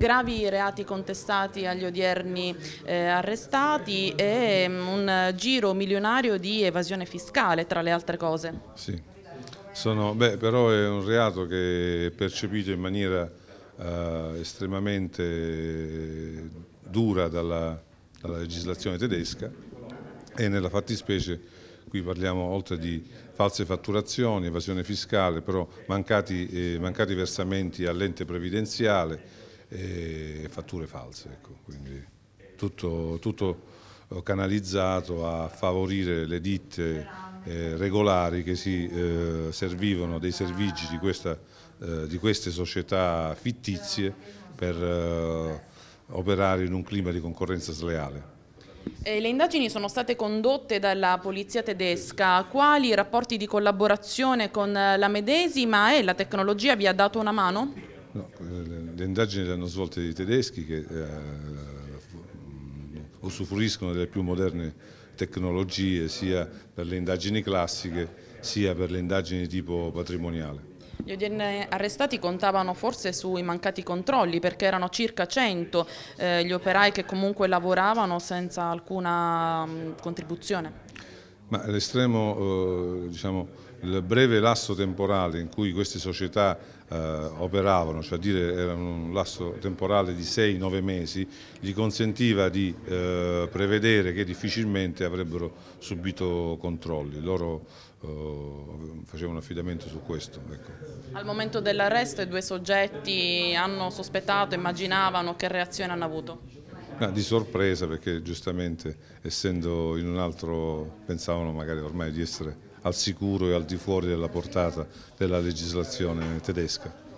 gravi reati contestati agli odierni eh, arrestati e mm, un giro milionario di evasione fiscale tra le altre cose. Sì, Sono, beh, però è un reato che è percepito in maniera eh, estremamente dura dalla, dalla legislazione tedesca e nella fattispecie qui parliamo oltre di false fatturazioni, evasione fiscale, però mancati, eh, mancati versamenti all'ente previdenziale e fatture false. Ecco. Quindi tutto, tutto, canalizzato a favorire le ditte eh, regolari che si eh, servivano dei servigi di, questa, eh, di queste società fittizie per eh, operare in un clima di concorrenza sleale. Eh, le indagini sono state condotte dalla polizia tedesca. Quali rapporti di collaborazione con la medesima e la tecnologia vi ha dato una mano? Le indagini le hanno svolte i tedeschi che eh, usufruiscono delle più moderne tecnologie sia per le indagini classiche sia per le indagini di tipo patrimoniale. Gli odierni arrestati contavano forse sui mancati controlli perché erano circa 100 eh, gli operai che comunque lavoravano senza alcuna mh, contribuzione. Ma l'estremo, eh, diciamo, il breve lasso temporale in cui queste società eh, operavano, cioè dire era un lasso temporale di 6-9 mesi, gli consentiva di eh, prevedere che difficilmente avrebbero subito controlli. Loro eh, facevano affidamento su questo. Ecco. Al momento dell'arresto i due soggetti hanno sospettato, immaginavano che reazione hanno avuto? Ah, di sorpresa perché giustamente essendo in un altro pensavano magari ormai di essere al sicuro e al di fuori della portata della legislazione tedesca.